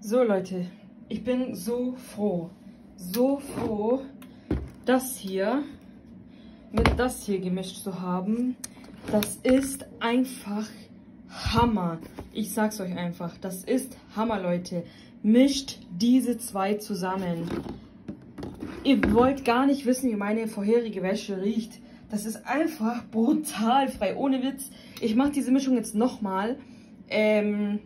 So Leute, ich bin so froh, so froh, das hier mit das hier gemischt zu haben. Das ist einfach Hammer. Ich sag's euch einfach, das ist Hammer, Leute. Mischt diese zwei zusammen. Ihr wollt gar nicht wissen, wie meine vorherige Wäsche riecht. Das ist einfach brutal frei, ohne Witz. Ich mache diese Mischung jetzt nochmal. Ähm,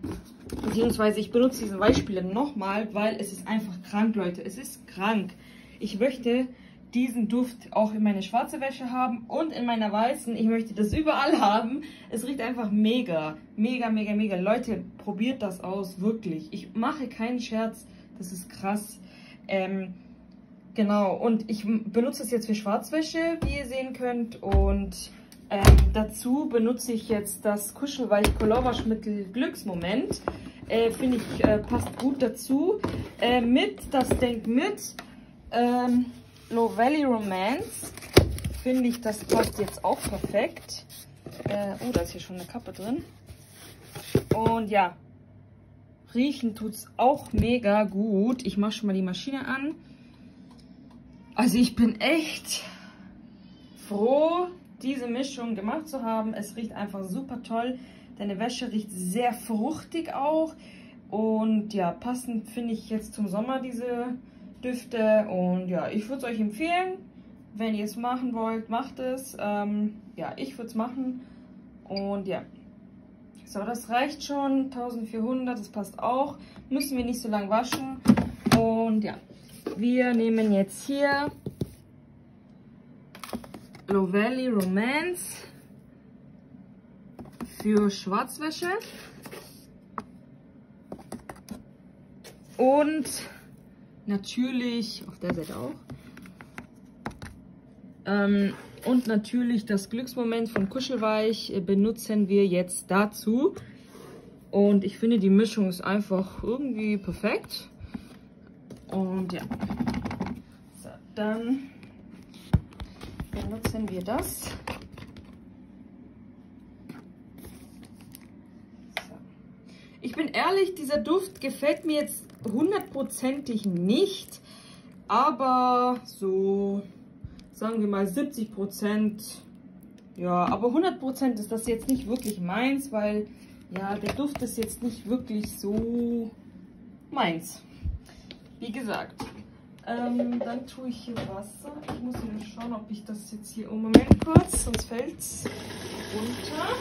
beziehungsweise ich benutze diesen Weichspüler nochmal, weil es ist einfach krank, Leute. Es ist krank. Ich möchte diesen Duft auch in meine schwarze Wäsche haben und in meiner weißen. Ich möchte das überall haben. Es riecht einfach mega, mega, mega, mega. Leute, probiert das aus, wirklich. Ich mache keinen Scherz, das ist krass. Ähm, genau, und ich benutze es jetzt für Schwarzwäsche, wie ihr sehen könnt. Und ähm, dazu benutze ich jetzt das Kuschelweich Colorwaschmittel Glücksmoment. Äh, Finde ich, äh, passt gut dazu. Äh, mit, das denkt mit. Ähm, Low Valley Romance finde ich, das passt jetzt auch perfekt. Äh, oh, da ist hier schon eine Kappe drin. Und ja, riechen tut es auch mega gut. Ich mache schon mal die Maschine an. Also ich bin echt froh, diese Mischung gemacht zu haben. Es riecht einfach super toll. Deine Wäsche riecht sehr fruchtig auch. Und ja, passend finde ich jetzt zum Sommer diese Düfte. Und ja, ich würde es euch empfehlen. Wenn ihr es machen wollt, macht es. Ähm, ja, ich würde es machen. Und ja. So, das reicht schon. 1400, das passt auch. Müssen wir nicht so lange waschen. Und ja, wir nehmen jetzt hier Low Valley Romance für Schwarzwäsche. Und natürlich, auf der Seite auch. Ähm, und natürlich das Glücksmoment von Kuschelweich benutzen wir jetzt dazu. Und ich finde, die Mischung ist einfach irgendwie perfekt. Und ja. So, dann benutzen wir das. Ich bin ehrlich, dieser Duft gefällt mir jetzt hundertprozentig nicht, aber so, sagen wir mal 70 Prozent. Ja, aber 100 Prozent ist das jetzt nicht wirklich meins, weil ja, der Duft ist jetzt nicht wirklich so meins. Wie gesagt, ähm, dann tue ich hier Wasser. Ich muss hier schauen, ob ich das jetzt hier... Oh, Moment kurz, sonst fällt es runter.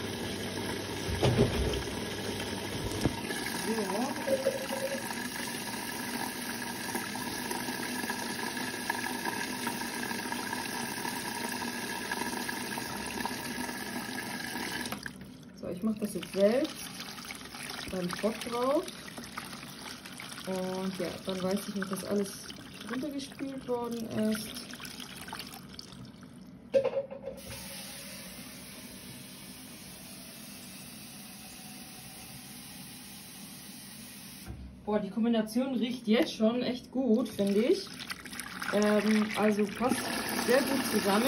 So. So, ich mache das jetzt selbst. Dann Bock drauf. Und ja, dann weiß ich dass alles runtergespült worden ist. Boah, die Kombination riecht jetzt schon echt gut, finde ich. Ähm, also passt sehr gut zusammen.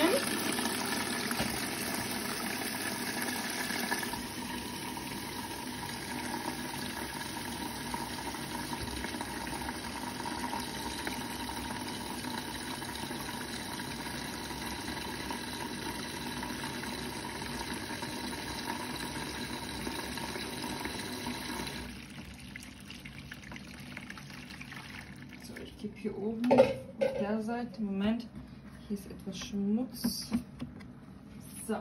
Gebe hier oben auf der Seite, Moment, hier ist etwas Schmutz. So.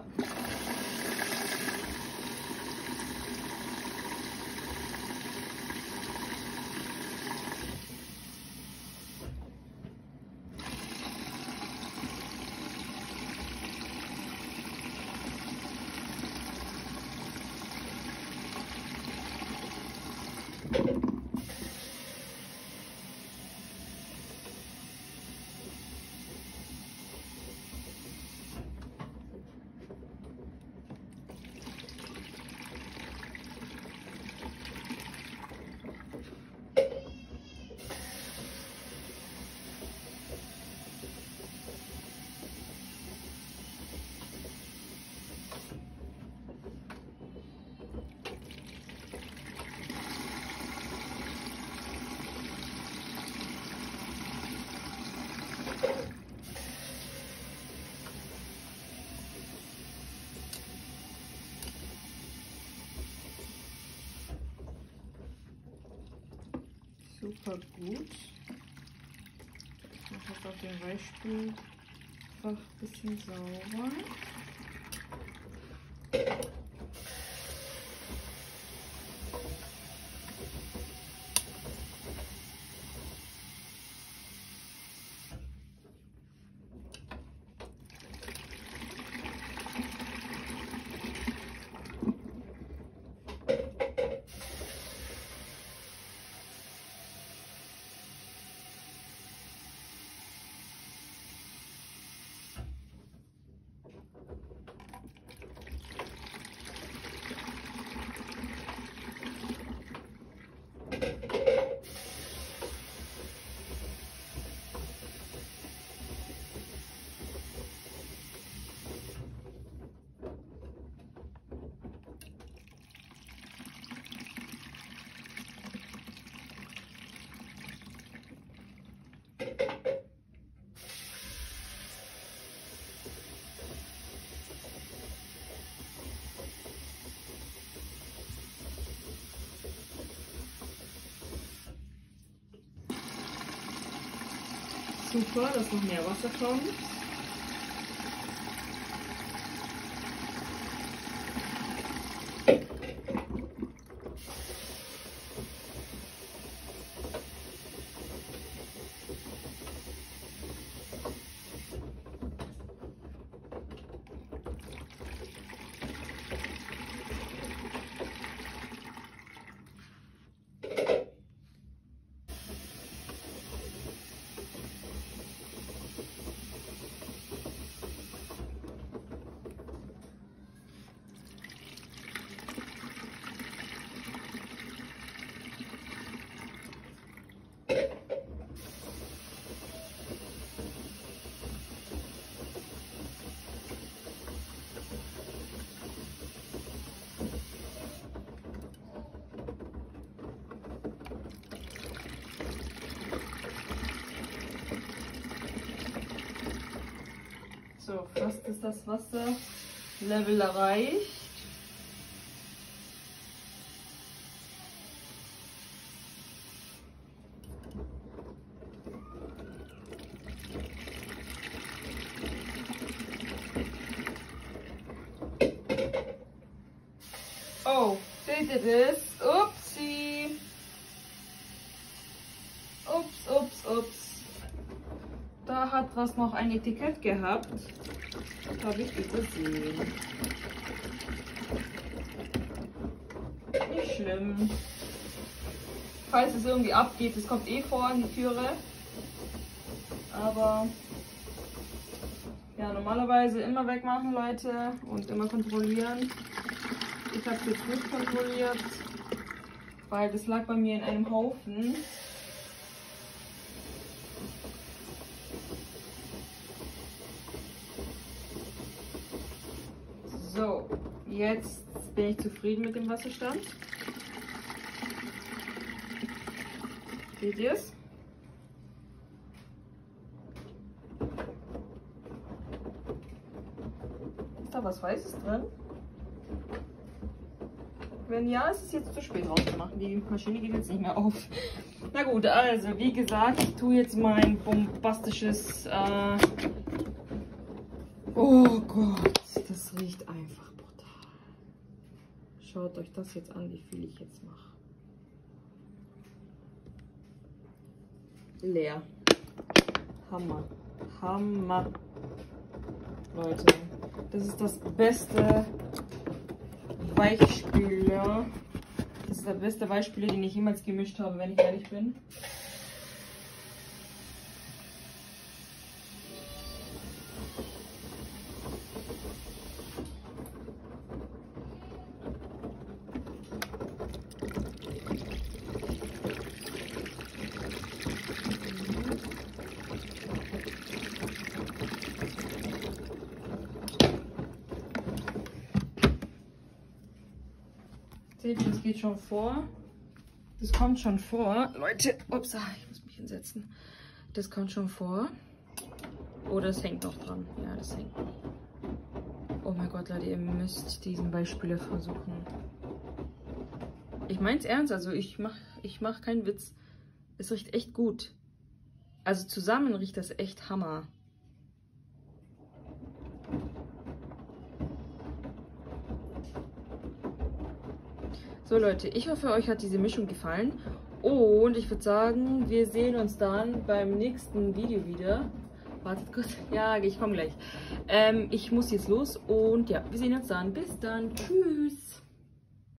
Super gut. Ich mache jetzt dem Weichspül einfach ein bisschen sauber. Super, dass noch mehr Wasser kommt. So, fast ist das Wasserlevel erreicht. Oh, seht ihr das? Upsi. Ups, ups, ups. Hat was noch ein Etikett gehabt. Das habe ich übersehen. Nicht schlimm. Falls es irgendwie abgeht, es kommt eh vor an die Türe. Aber ja, normalerweise immer wegmachen, Leute, und immer kontrollieren. Ich habe es jetzt nicht kontrolliert, weil das lag bei mir in einem Haufen. So, jetzt bin ich zufrieden mit dem Wasserstand. Seht ihr es? Ist da was Weißes drin? Wenn ja, ist es jetzt zu spät rauszumachen. Die Maschine geht jetzt nicht mehr auf. Na gut, also wie gesagt, ich tue jetzt mein bombastisches... Äh oh Gott, das riecht einfach. Schaut euch das jetzt an, wie viel ich jetzt mache. Leer. Hammer. Hammer. Leute, das ist das beste Weichspüler. Das ist der beste Weichspüler, den ich jemals gemischt habe, wenn ich ehrlich bin. Seht das geht schon vor. Das kommt schon vor. Leute, ups, ich muss mich hinsetzen. Das kommt schon vor. Oh, das hängt noch dran. Ja, das hängt noch. Oh mein Gott, Leute, ihr müsst diesen Beispiele versuchen. Ich mein's ernst, also ich mach, ich mach keinen Witz. Es riecht echt gut. Also zusammen riecht das echt Hammer. So Leute, ich hoffe, euch hat diese Mischung gefallen. Und ich würde sagen, wir sehen uns dann beim nächsten Video wieder. Wartet kurz. Ja, ich komme gleich. Ähm, ich muss jetzt los und ja, wir sehen uns dann. Bis dann. Tschüss.